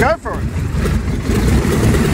Go for it.